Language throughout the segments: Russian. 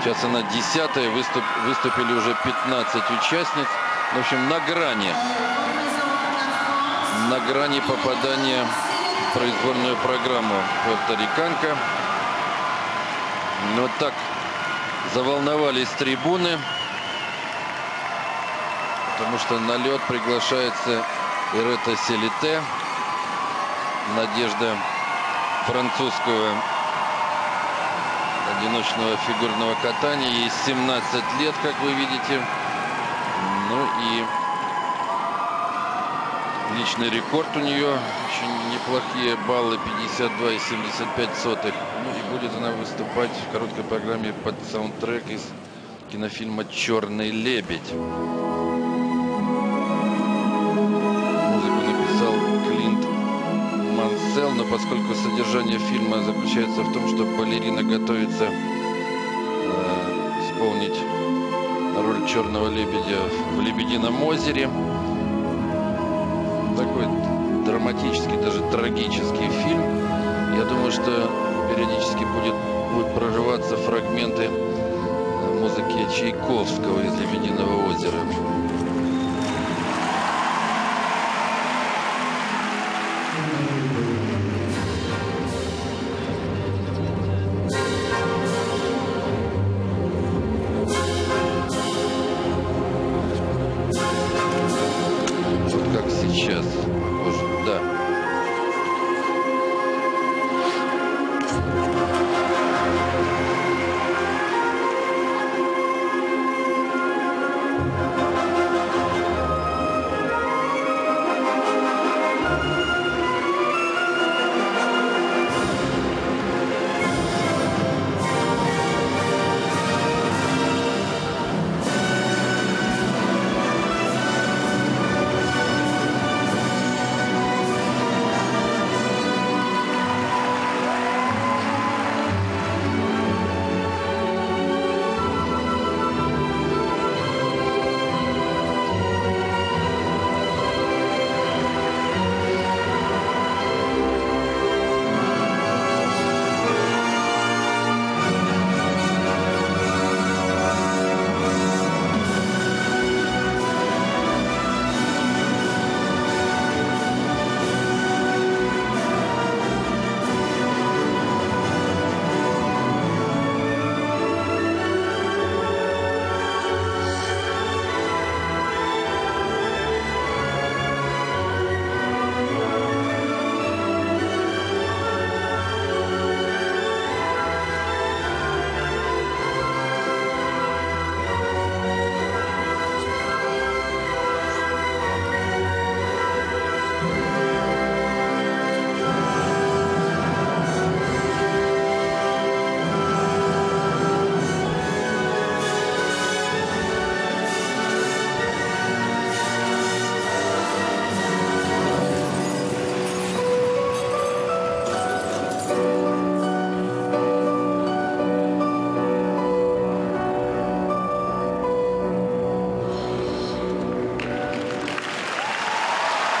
Сейчас она десятая, выступ, выступили уже 15 участниц. В общем, на грани. На грани попадания в произвольную программу Пуэрториканка. Вот так заволновались трибуны. Потому что на лед приглашается Ирета Селите. Надежда французского одиночного фигурного катания. Ей 17 лет, как вы видите. Ну и личный рекорд у нее. Очень неплохие баллы 52,75 сотых. Ну и будет она выступать в короткой программе под саундтрек из кинофильма «Черный лебедь». Поскольку содержание фильма заключается в том, что балерина готовится э, исполнить роль черного лебедя в «Лебедином озере», такой драматический, даже трагический фильм. Я думаю, что периодически будет, будут прорываться фрагменты э, музыки Чайковского из «Лебединого озера».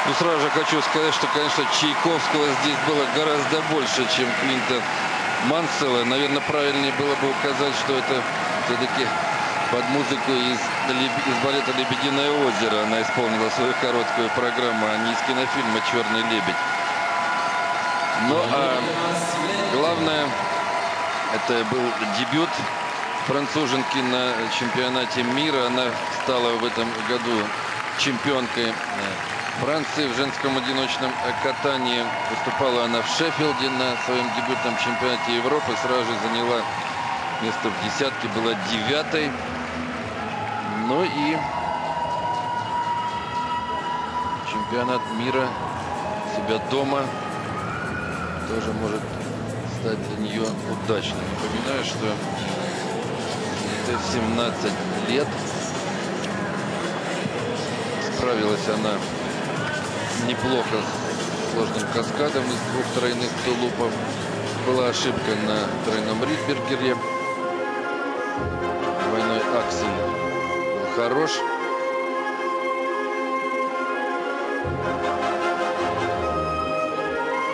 Ну, сразу же хочу сказать, что, конечно, Чайковского здесь было гораздо больше, чем Клинта Мансела. Наверное, правильнее было бы указать, что это все-таки под музыку из, из балета «Лебединое озеро» она исполнила свою короткую программу, а не из кинофильма «Черный лебедь». Ну, а главное, это был дебют француженки на чемпионате мира. Она стала в этом году чемпионкой Франции в женском одиночном катании. Выступала она в Шеффилде на своем дебютном чемпионате Европы. Сразу же заняла место в десятке, была девятой. Ну и чемпионат мира себя дома тоже может стать для нее удачным. Напоминаю, что это 17 лет. Справилась она неплохо сложным каскадом из двух тройных тулупов. Была ошибка на тройном Ридбергере. Двойной аксель был хорош.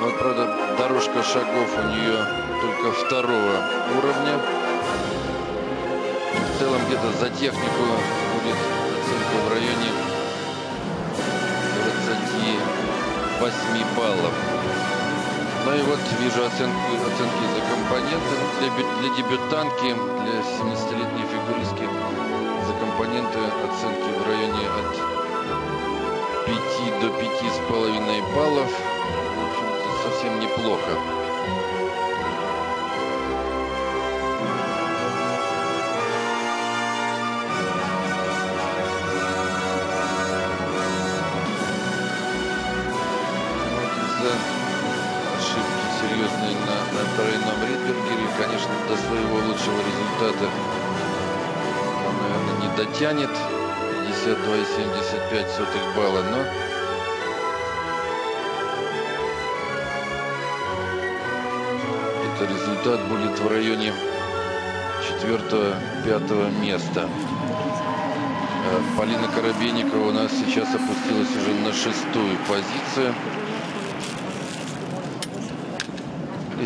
Но, правда, дорожка шагов у нее только второго уровня. где-то за технику будет оценка в районе 28 баллов. Ну и вот вижу оценки, оценки за компоненты для, для дебютантки, для 17-летней фигуристки. За компоненты оценки в районе от 5 до 5,5 баллов. В общем-то, совсем неплохо. Серьезной на, на тройном Ридбергере, конечно, до своего лучшего результата он, наверное, не дотянет. 52,75 сотых балла, но это результат будет в районе 4-5 места. Э, Полина Коробейникова у нас сейчас опустилась уже на шестую позицию.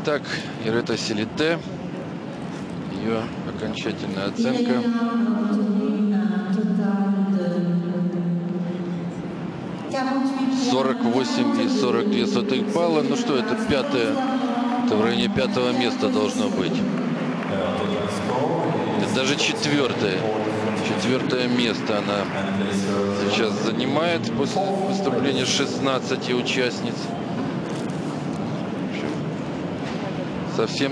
Итак, Ирета Селите. Ее окончательная оценка. Сорок восемь и сорок две сотых балла. Ну что, это пятое. Это в районе пятого места должно быть. Это даже четвертое. Четвертое место она сейчас занимает после выступления 16 участниц. Совсем